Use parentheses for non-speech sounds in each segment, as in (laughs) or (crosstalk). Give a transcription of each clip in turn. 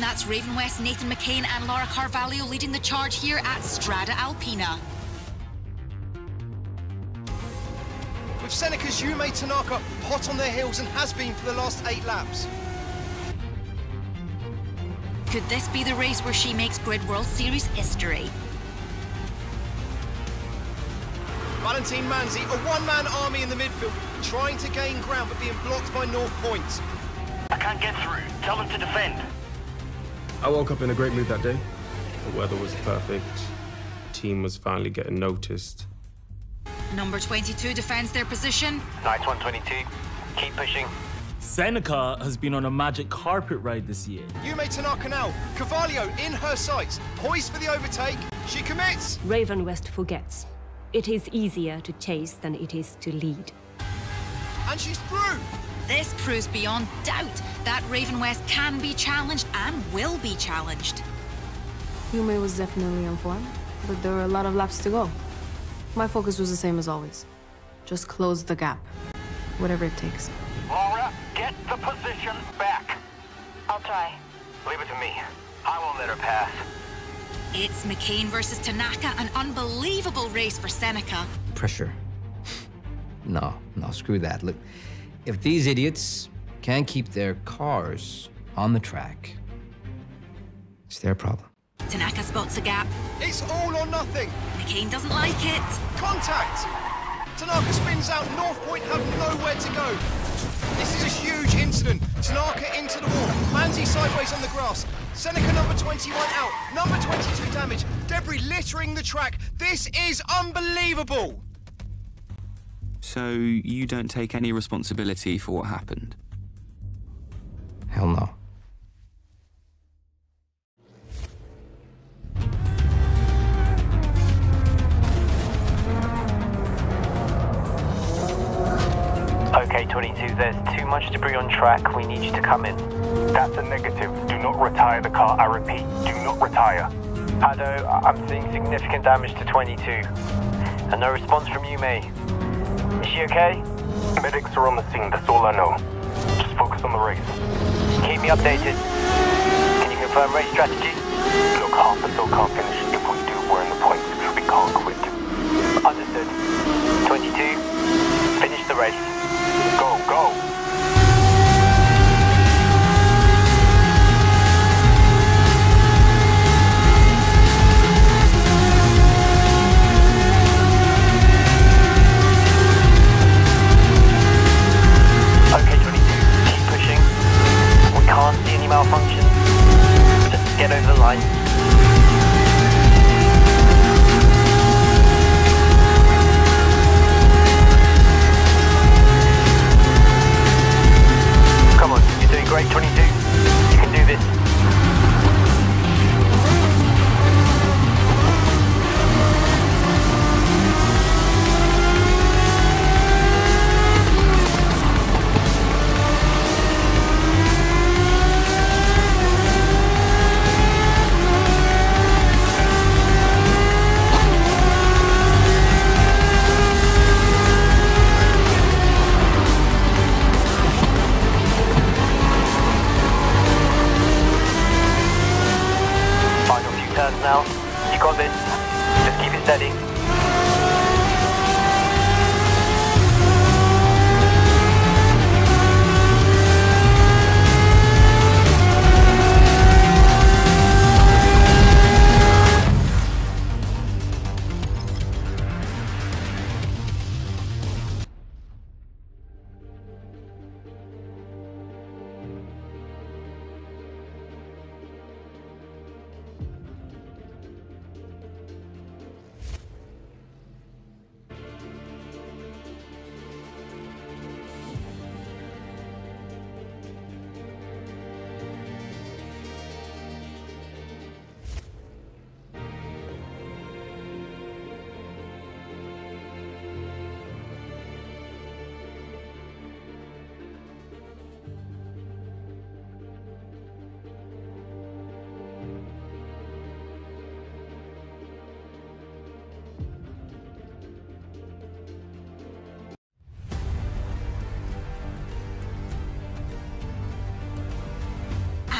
And that's Raven West, Nathan McKane, and Laura Carvalho leading the charge here at Strada Alpina. With Seneca's Yume Tanaka hot on their heels and has been for the last eight laps. Could this be the race where she makes Grid World Series history? Valentine Manzi, a one-man army in the midfield, trying to gain ground but being blocked by North Point. I can't get through. Tell them to defend. I woke up in a great mood that day. The weather was perfect. The team was finally getting noticed. Number 22 defends their position. Nice one, 22. Keep pushing. Seneca has been on a magic carpet ride this year. Yume Tanaka now, Carvalho in her sights, poised for the overtake. She commits. Raven West forgets. It is easier to chase than it is to lead. And she's through. This proves beyond doubt that Raven West can be challenged and will be challenged. Yume was definitely on form, but there were a lot of laps to go. My focus was the same as always. Just close the gap. Whatever it takes. Laura, get the position back. I'll try. Leave it to me. I won't let her pass. It's McKane versus Tanaka, an unbelievable race for Seneca. Pressure. (laughs) no, no, screw that. Look, if these idiots can't keep their cars on the track, it's their problem. Tanaka spots a gap. It's all or nothing. McKane doesn't like it. Contact. Tanaka spins out. North Point have nowhere to go. This is a huge incident. Tanaka into the wall. Manzi sideways on the grass. Seneca number 21 out. Number 22 damage. Debris littering the track. This is unbelievable. So you don't take any responsibility for what happened? Hell no. Okay, 22, there's too much debris on track. We need you to come in. That's a negative. Do not retire the car. I repeat, do not retire. Ado, I- I'm seeing significant damage to 22. And no response from you, May. Is she okay? Medics are on the scene. That's all I know. Just focus on the race. Keep me updated. Can you confirm race strategy? Look, half fill can't finish. If we do, we're in the points. We can't quit. Understood. 22, finish the race. Can't see any malfunction. Just get over the line. it.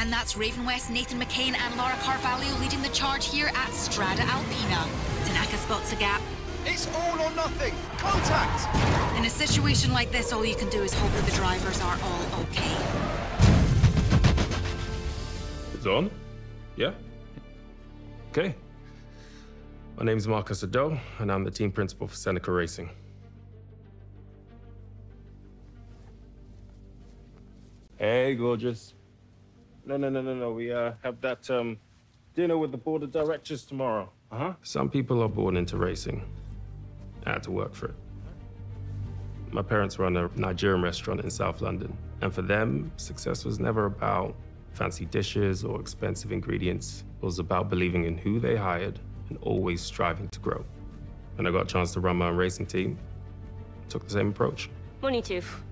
And that's Raven West, Nathan McKane, and Laura Carvalho leading the charge here at Strada Alpina. Tanaka spots a gap. It's all or nothing. Contact! In a situation like this, all you can do is hope that the drivers are all okay. It's on? Yeah? Okay. My name's Marcus Ado, and I'm the team principal for Seneca Racing. Hey, gorgeous. No, no, no, no, no. We uh, have that um, dinner with the board of directors tomorrow. Uh huh. Some people are born into racing. I had to work for it. My parents run a Nigerian restaurant in South London, and for them, success was never about fancy dishes or expensive ingredients. It was about believing in who they hired and always striving to grow. When I got a chance to run my own racing team, I took the same approach. Money Chief.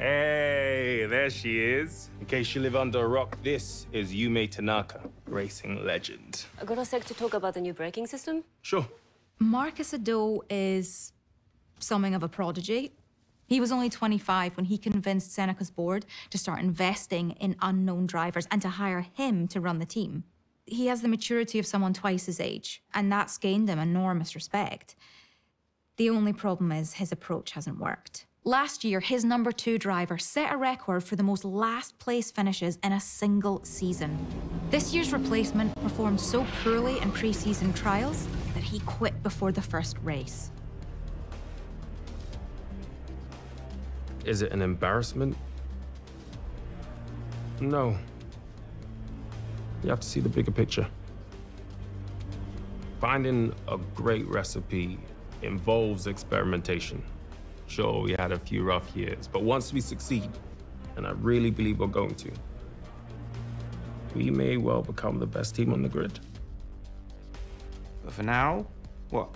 Hey, there she is. In case you live under a rock, this is Yume Tanaka, racing legend. I got a sec to talk about the new braking system? Sure. Marcus Ado is something of a prodigy. He was only 25 when he convinced Seneca's board to start investing in unknown drivers and to hire him to run the team. He has the maturity of someone twice his age, and that's gained him enormous respect. The only problem is his approach hasn't worked. Last year, his number two driver set a record for the most last place finishes in a single season. This year's replacement performed so poorly in pre season trials that he quit before the first race. Is it an embarrassment? No. You have to see the bigger picture. Finding a great recipe involves experimentation. Sure, we had a few rough years, but once we succeed, and I really believe we're going to, we may well become the best team on the grid. But for now, what?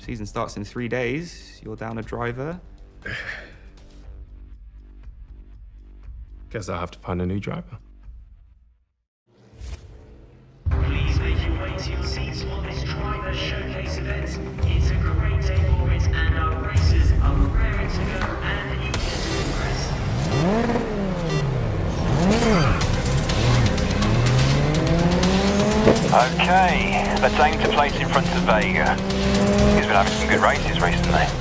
Season starts in three days. You're down a driver. (sighs) Guess I'll have to find a new driver. Okay, let's aim to place in front of Vega. He's been having some good races recently.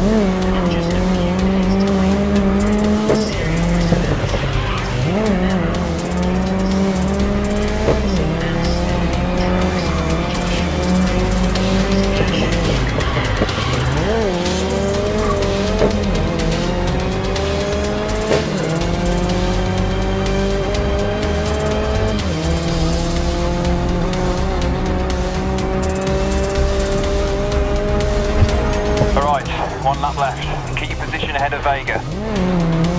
Alright, ahead of Vega.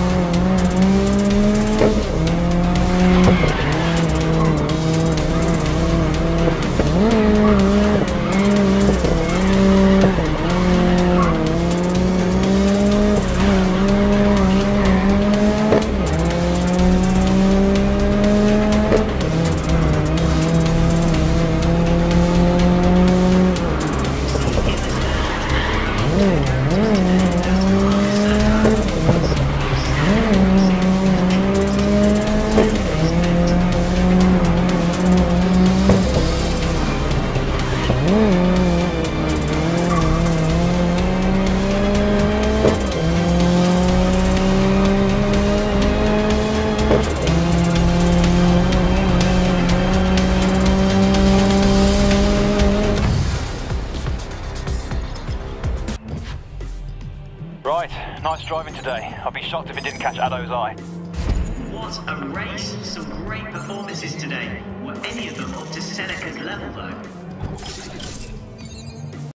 Driving today. I'd be shocked if it didn't catch Ado's eye. What a race! Some great performances today. Were any of them up to Seneca's level, though?